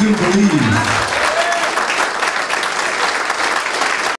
couldn't believe.